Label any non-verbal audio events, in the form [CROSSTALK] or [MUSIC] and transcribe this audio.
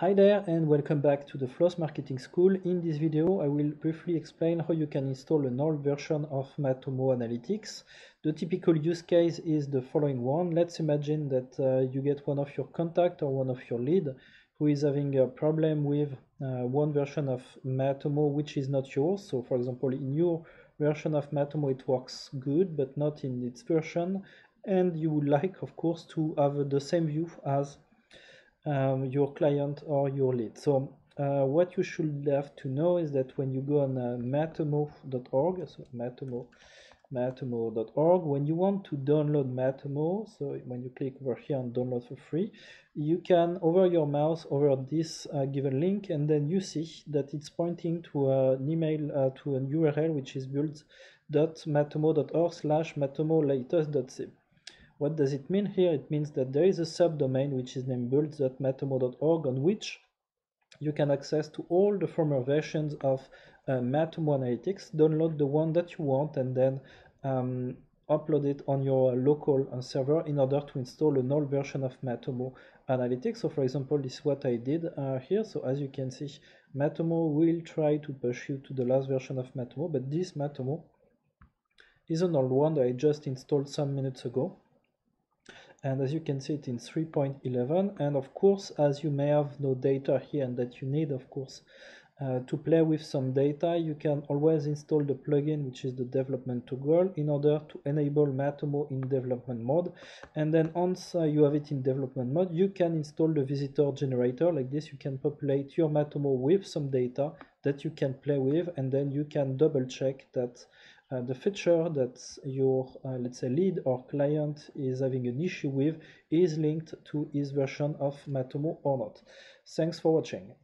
Hi there and welcome back to the Floss Marketing School. In this video I will briefly explain how you can install an old version of Matomo Analytics. The typical use case is the following one. Let's imagine that uh, you get one of your contact or one of your lead who is having a problem with uh, one version of Matomo which is not yours. So for example in your version of Matomo it works good but not in its version and you would [LAUGHS] like of course to have the same view as um, your client or your lead. So uh, what you should have to know is that when you go on uh, matomo.org, so matomo, matomo.org, when you want to download Matomo, so when you click over here on download for free, you can over your mouse over this uh, given link, and then you see that it's pointing to an email uh, to an URL which is build.matomo.org slash matomo latest.zip. What does it mean here? It means that there is a subdomain which is named build.matomo.org on which you can access to all the former versions of uh, Matomo Analytics, download the one that you want and then um, upload it on your local uh, server in order to install an old version of Matomo Analytics. So for example, this is what I did uh, here. So as you can see, Matomo will try to push you to the last version of Matomo, but this Matomo is an old one that I just installed some minutes ago and as you can see it in 3.11 and of course as you may have no data here and that you need of course uh, to play with some data you can always install the plugin which is the development toggle in order to enable Matomo in development mode. And then once uh, you have it in development mode you can install the visitor generator like this. You can populate your Matomo with some data that you can play with and then you can double check that uh, the feature that your uh, let's say lead or client is having an issue with is linked to his version of Matomo or not. Thanks for watching.